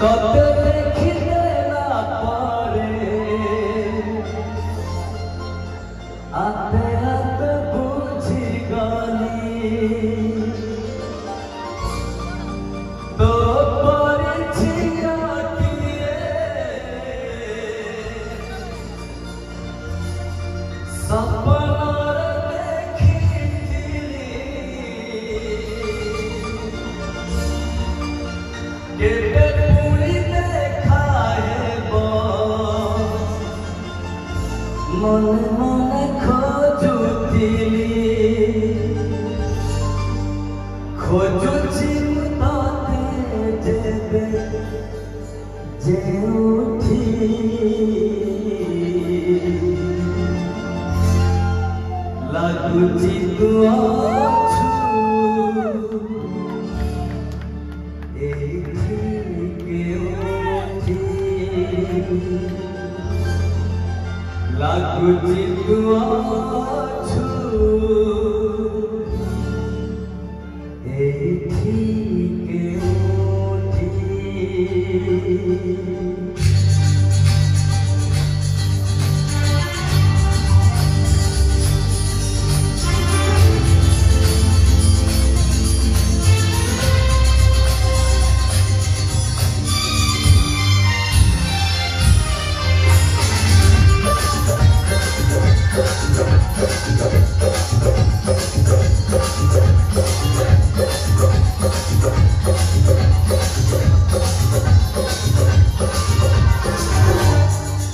তোতে দেখিলে না পরে আতে আতে বুঝি গলি তো পরিচিত কিয়ে সপনার মনে মনে খোঁজুতিলি খোঁজুছি তাতে যেবে যে উঠি লাগুছি Tuya Thank you. Rakuchi Tu Amma Chu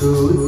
good